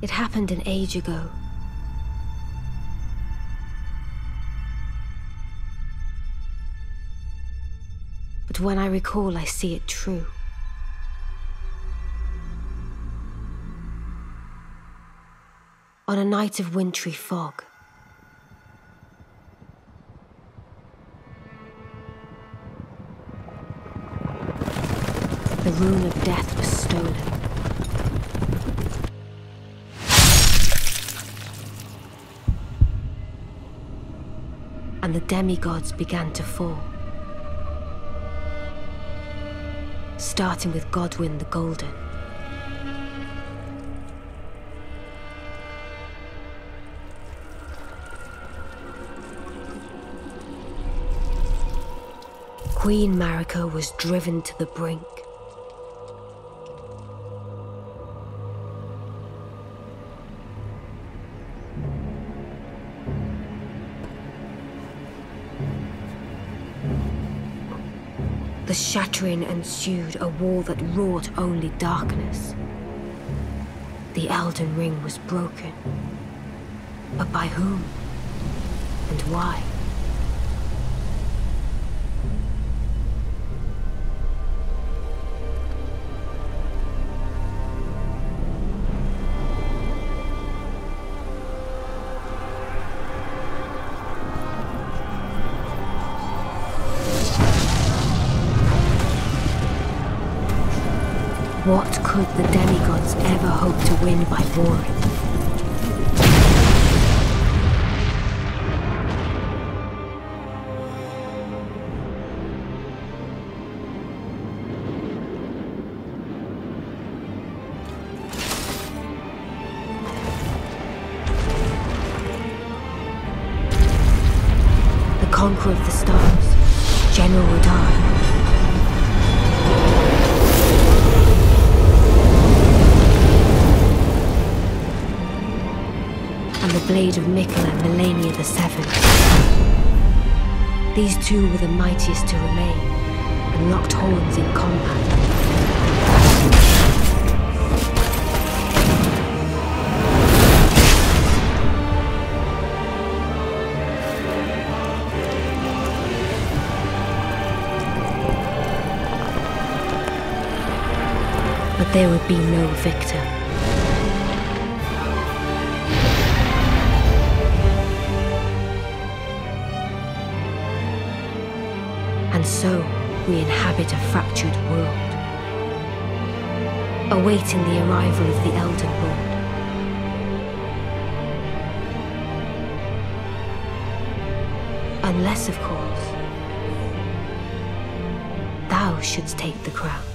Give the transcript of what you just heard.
It happened an age ago. But when I recall, I see it true. On a night of wintry fog, the rune of death was stolen. And the demigods began to fall. Starting with Godwyn the Golden. Queen Marika was driven to the brink. The shattering ensued, a war that wrought only darkness. The Elden Ring was broken. But by whom? And why? What could the demigods ever hope to win by warring? The conqueror of the stars, General Radahn. Blade of Miquella and Malenia the Seventh. These two were the mightiest to remain, and locked horns in combat. But there would be no victor. So we inhabit a fractured world, awaiting the arrival of the Elden Lord. Unless, of course, thou shouldst take the crown.